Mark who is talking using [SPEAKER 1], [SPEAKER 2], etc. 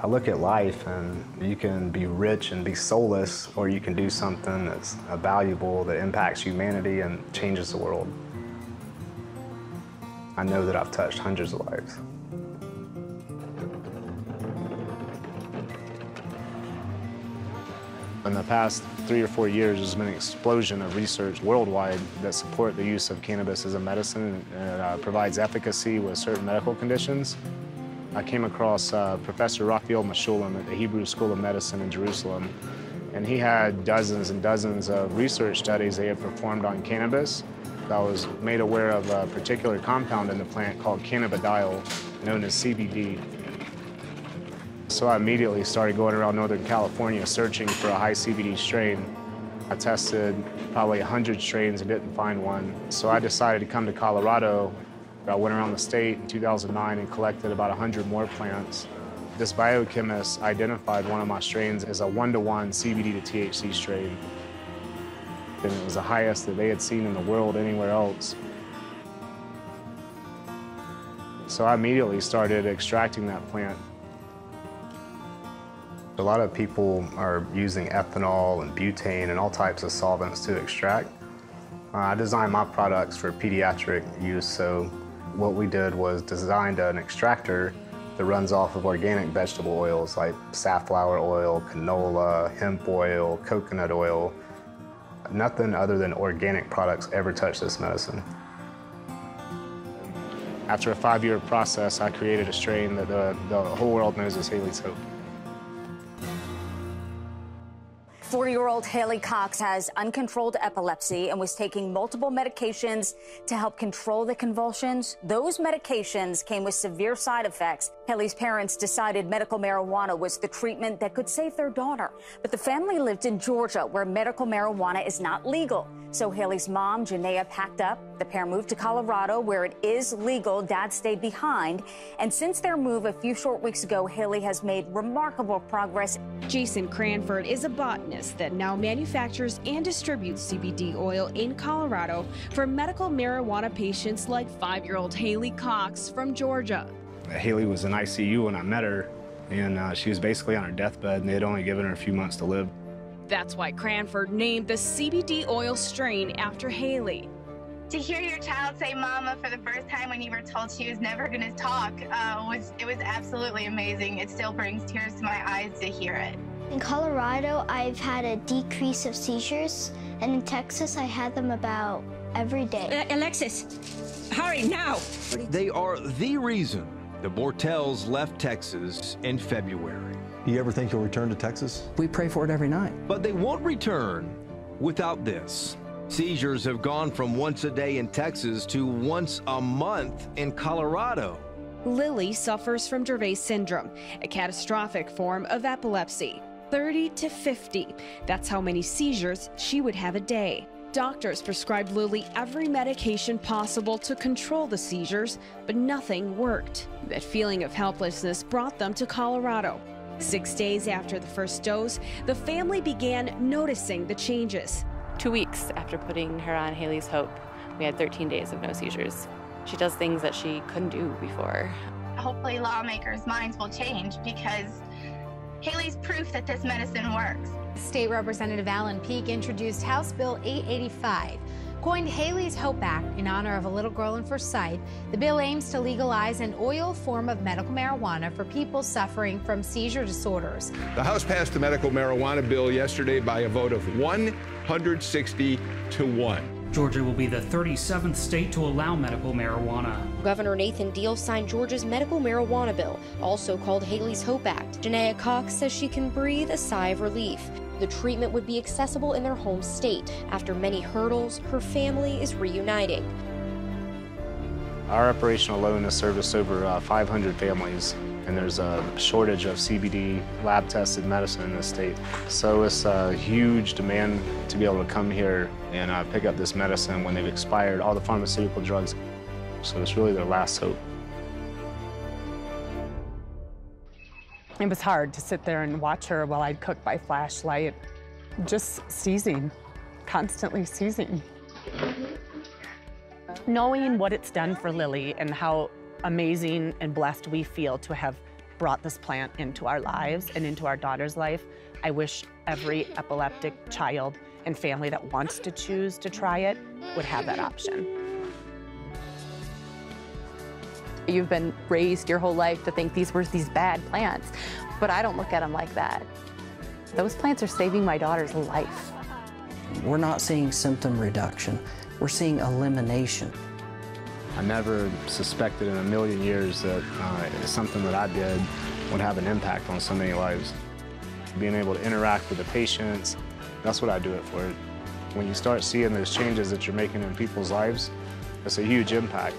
[SPEAKER 1] I look at life and you can be rich and be soulless, or you can do something that's valuable, that impacts humanity and changes the world. I know that I've touched hundreds of lives. In the past three or four years, there's been an explosion of research worldwide that support the use of cannabis as a medicine and uh, provides efficacy with certain medical conditions. I came across uh, Professor Raphael Mechoulam at the Hebrew School of Medicine in Jerusalem, and he had dozens and dozens of research studies they had performed on cannabis. I was made aware of a particular compound in the plant called cannabidiol, known as CBD. So I immediately started going around Northern California searching for a high CBD strain. I tested probably 100 strains and didn't find one. So I decided to come to Colorado I went around the state in 2009 and collected about 100 more plants. This biochemist identified one of my strains as a one-to-one CBD to THC strain. And it was the highest that they had seen in the world anywhere else. So I immediately started extracting that plant. A lot of people are using ethanol and butane and all types of solvents to extract. Uh, I designed my products for pediatric use, so what we did was designed an extractor that runs off of organic vegetable oils like safflower oil, canola, hemp oil, coconut oil. Nothing other than organic products ever touch this medicine. After a five-year process, I created a strain that the, the whole world knows as Haleigh's Hope.
[SPEAKER 2] Four-year-old Haleigh Cox has uncontrolled epilepsy and was taking multiple medications to help control the convulsions. Those medications came with severe side effects. Haleigh's parents decided medical marijuana was the treatment that could save their daughter. But the family lived in Georgia, where medical marijuana is not legal. So Haleigh's mom, Janaea, packed up. The pair moved to Colorado, where it is legal. Dad stayed behind. And since their move a few short weeks ago, Haleigh has made remarkable progress.
[SPEAKER 3] Jason Cranford is a botanist that now manufactures and distributes CBD oil in Colorado for medical marijuana patients like five-year-old Haleigh Cox from Georgia.
[SPEAKER 1] Haleigh was in ICU when I met her, and uh, she was basically on her deathbed, and they had only given her a few months to live.
[SPEAKER 3] That's why Cranford named the CBD oil strain after Haleigh.
[SPEAKER 4] To hear your child say "mama" for the first time when you were told she was never going to talk uh, was it was absolutely amazing. It still brings tears to my eyes to hear it.
[SPEAKER 5] In Colorado, I've had a decrease of seizures, and in Texas, I had them about every day.
[SPEAKER 6] Uh, Alexis, hurry now!
[SPEAKER 7] They are the reason the Bortels left Texas in February.
[SPEAKER 8] You ever think you'll return to Texas?
[SPEAKER 9] We pray for it every night.
[SPEAKER 7] But they won't return without this. Seizures have gone from once a day in Texas to once a month in Colorado.
[SPEAKER 3] Lily suffers from Dravet syndrome, a catastrophic form of epilepsy. 30 to 50. That's how many seizures she would have a day. Doctors prescribed Lily every medication possible to control the seizures, but nothing worked. That feeling of helplessness brought them to Colorado. Six days after the first dose, the family began noticing the changes.
[SPEAKER 10] Two weeks after putting her on Haleigh's Hope, we had 13 days of no seizures. She does things that she couldn't do before.
[SPEAKER 4] Hopefully, lawmakers' minds will change because Haleigh's proof that this medicine works.
[SPEAKER 11] State Representative Allen Peake introduced House Bill 885 coined Haleigh's Hope Act in honor of a little girl in Forsyth. The bill aims to legalize an oil form of medical marijuana for people suffering from seizure disorders.
[SPEAKER 12] The House passed the medical marijuana bill yesterday by a vote of 160 to 1.
[SPEAKER 13] Georgia will be the 37th state to allow medical marijuana.
[SPEAKER 14] Governor Nathan Deal signed Georgia's medical marijuana bill, also called Haleigh's Hope Act. Janaea Cox says she can breathe a sigh of relief. The treatment would be accessible in their home state. After many hurdles, her family is reuniting.
[SPEAKER 1] Our operation alone has serviced over uh, 500 families, and there's a shortage of CBD lab-tested medicine in the state. So it's a huge demand to be able to come here and uh, pick up this medicine when they've expired all the pharmaceutical drugs. So it's really their last hope.
[SPEAKER 15] It was hard to sit there and watch her while I'd cook by flashlight, just seizing, constantly seizing. Knowing what it's done for Lily and how amazing and blessed we feel to have brought this plant into our lives and into our daughter's life. I wish every epileptic child and family that wants to choose to try it would have that option.
[SPEAKER 9] You've been raised your whole life to think these were these bad plants, but I don't look at them like that. Those plants are saving my daughter's life.
[SPEAKER 16] We're not seeing symptom reduction, we're seeing elimination.
[SPEAKER 1] I never suspected in a million years that uh, something that I did would have an impact on so many lives. Being able to interact with the patients, that's what I do it for. When you start seeing those changes that you're making in people's lives, it's a huge impact.